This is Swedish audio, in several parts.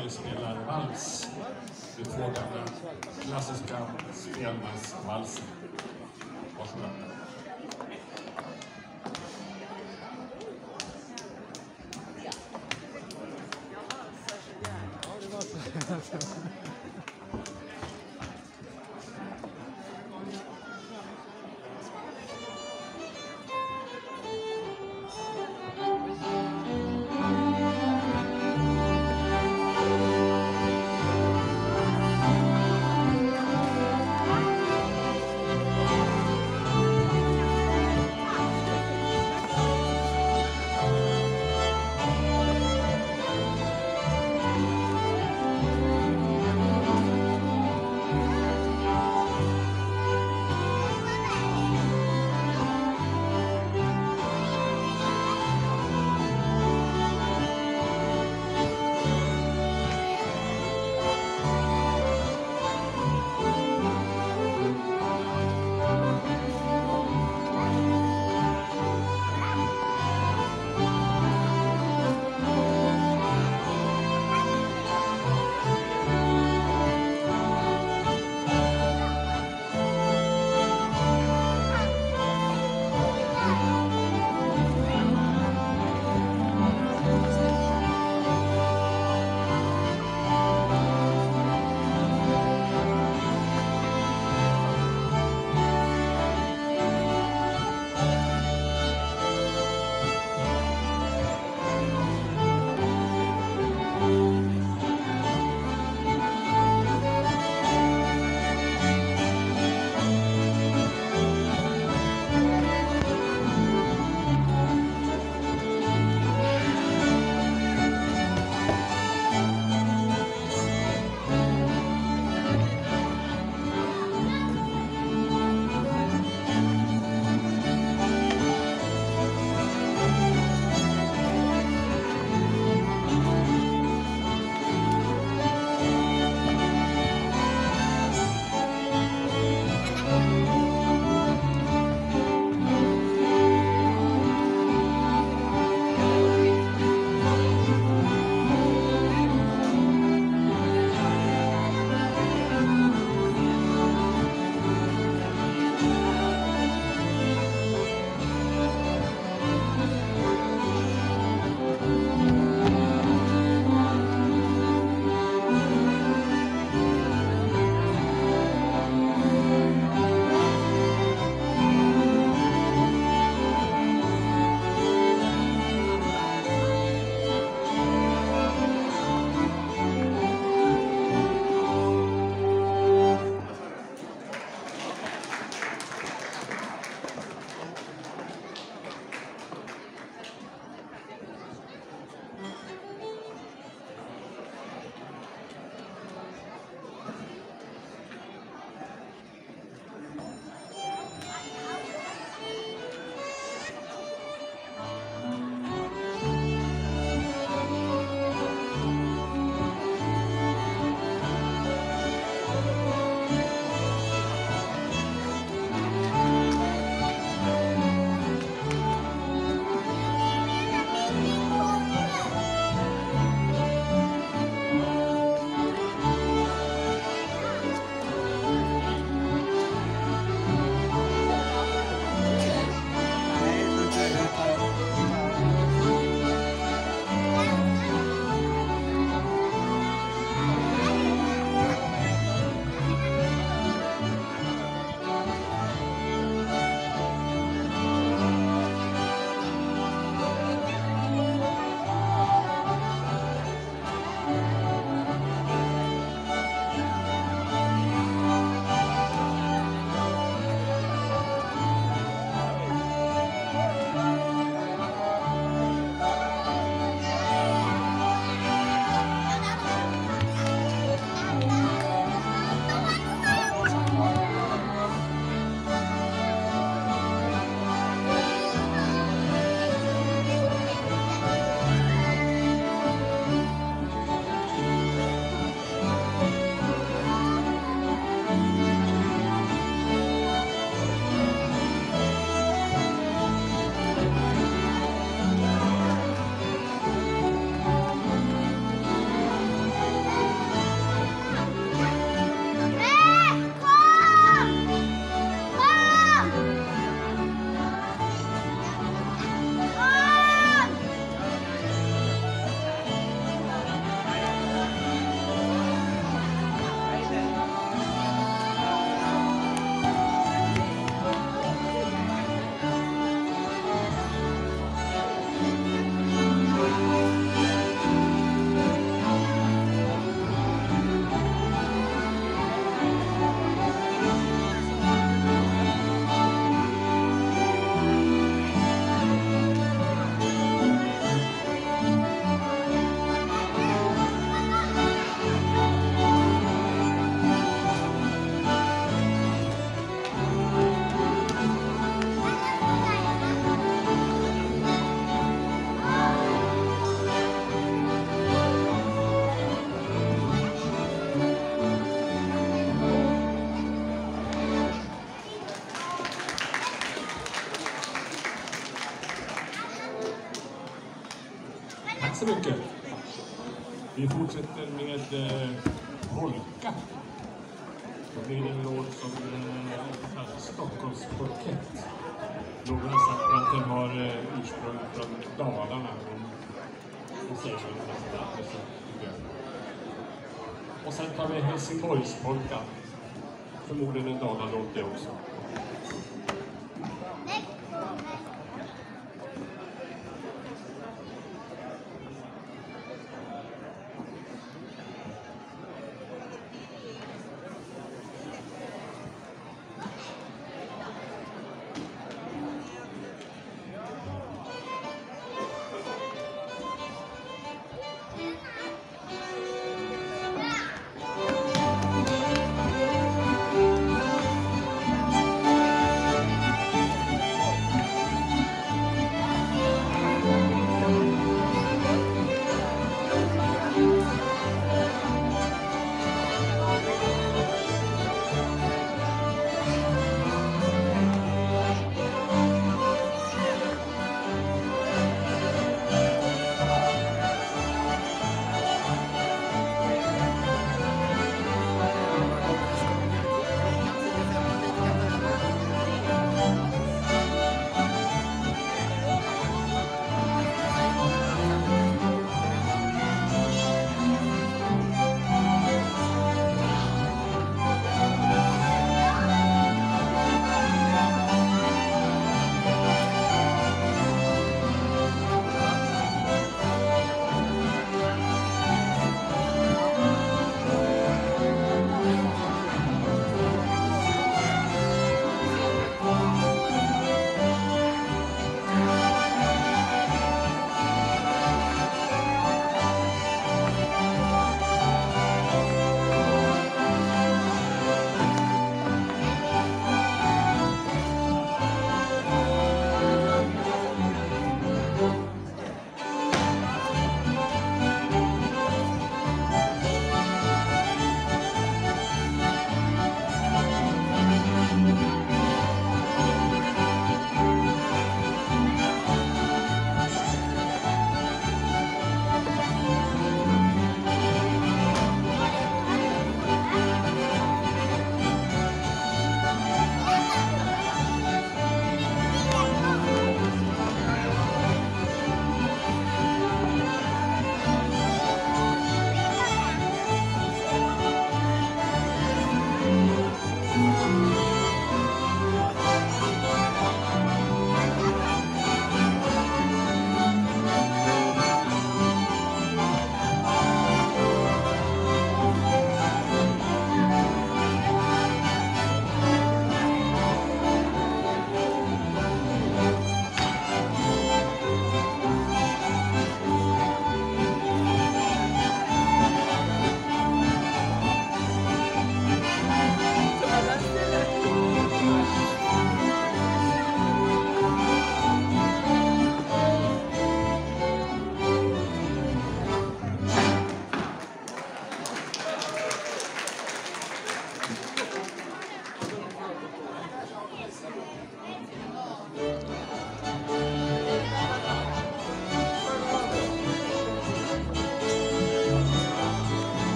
vi spelar vals. De två gamla klassiska spelmansvalser. Varsågod. Någon har sagt att den har eh, ursprung från Dalarna. Det säger man nästan. Och sen tar vi Helsingborgspolkan. Förmodligen en Dalalåt det också.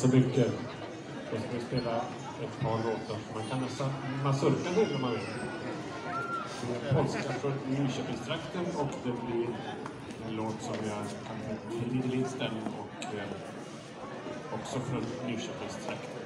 Så mycket. Då ska vi spela ett par låtar som man kan nästan mazurka till om man vill. Det är polska från Nyköpingstrakten och det blir en låt som jag kan få Lidl Lindsten och eh, också från Nyköpingstrakten.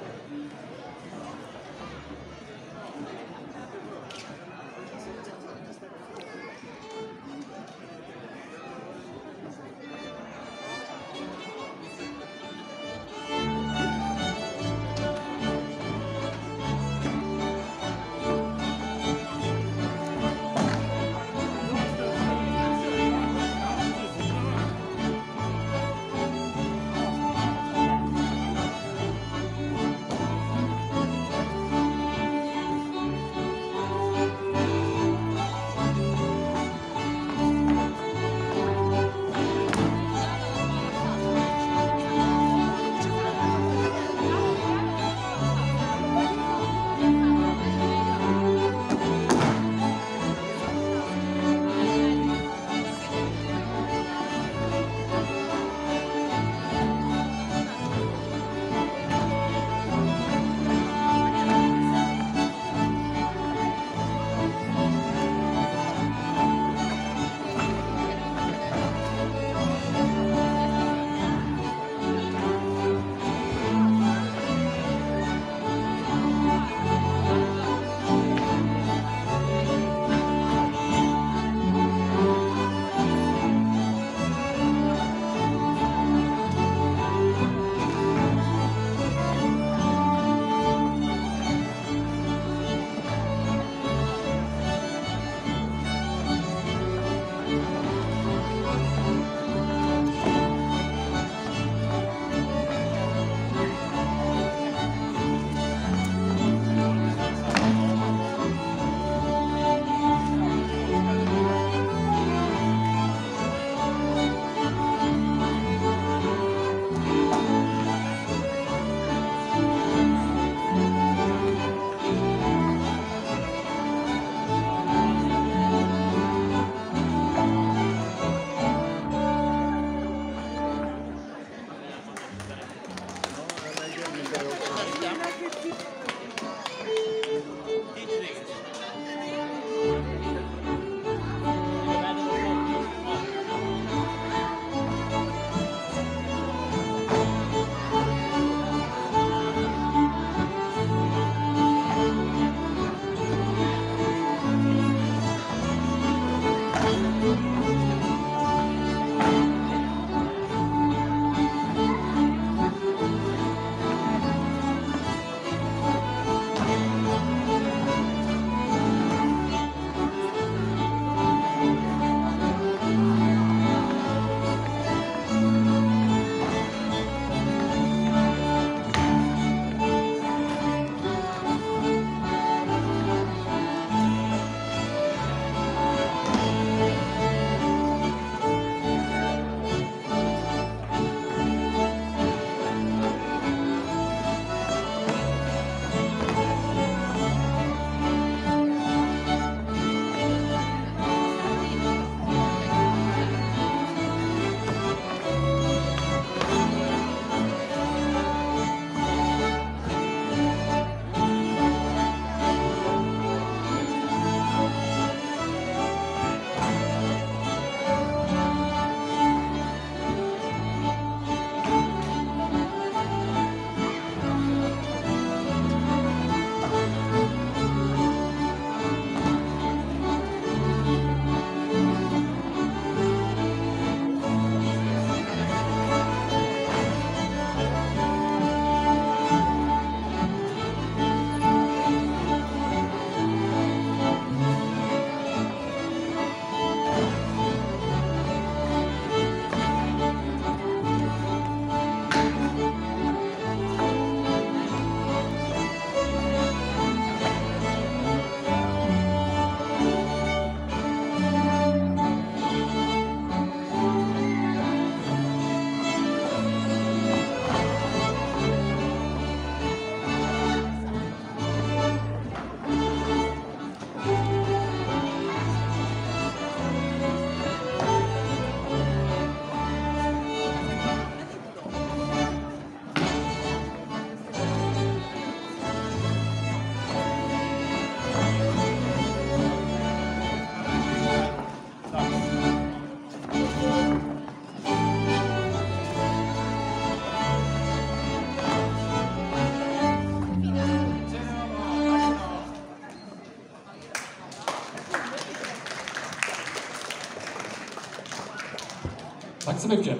Så mycket.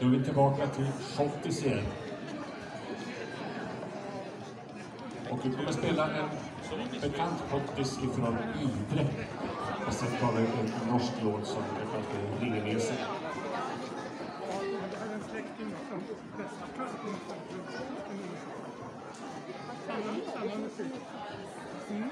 Då är vi tillbaka till Schottis igen. Och vi kommer spela en bekant schottis ifrån Idre. Och sen tar vi en norsk låt som heter Ringenesen. Samma musik. Mm.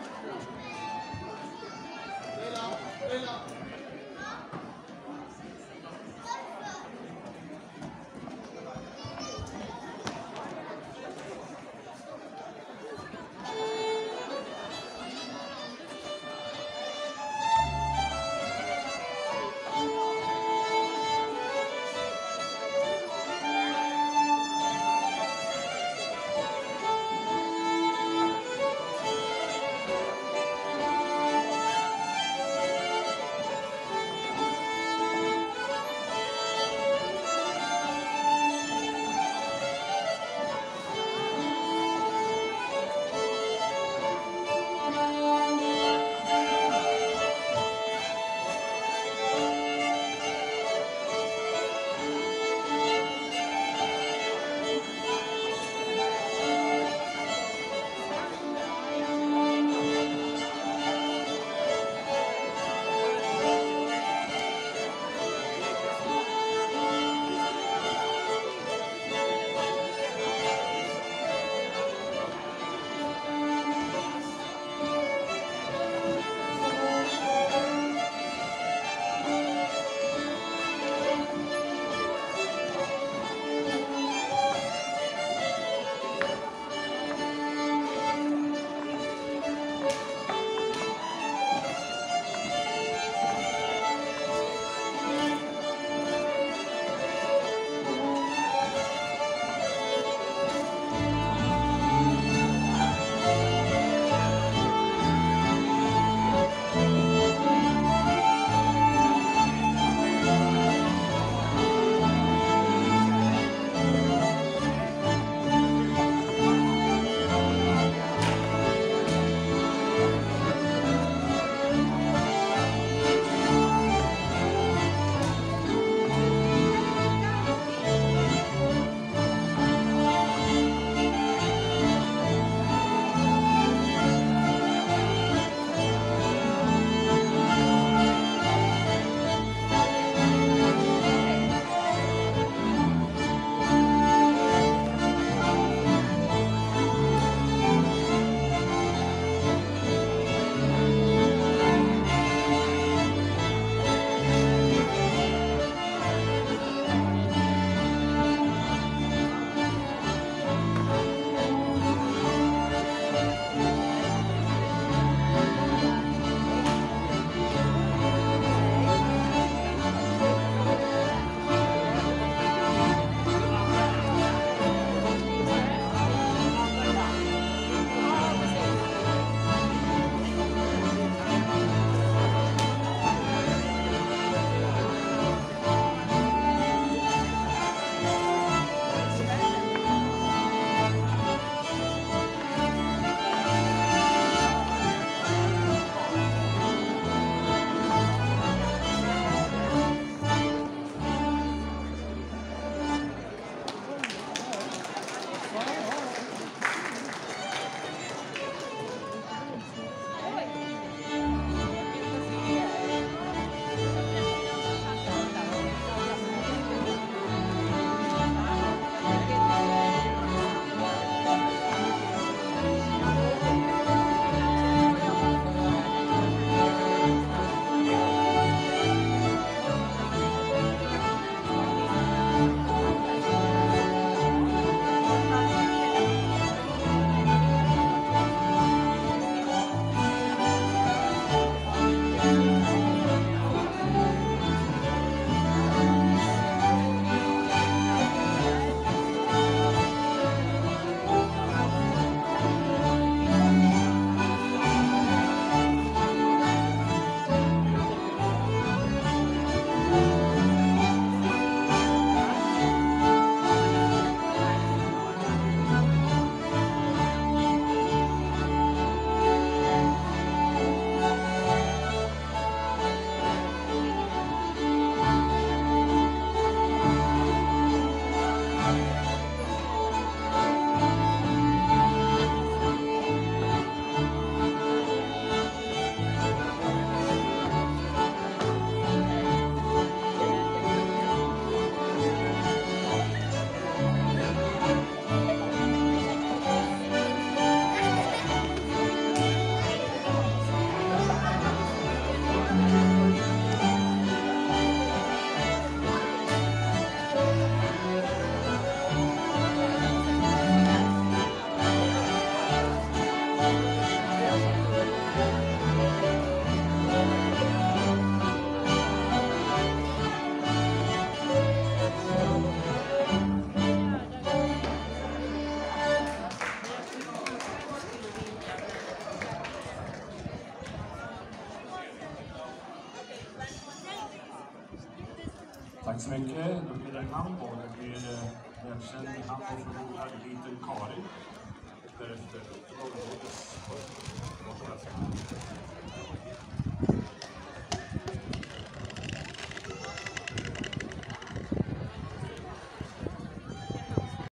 mycket. Då blir det handboll. Det blir välkänd handboll från liten Karin. Därefter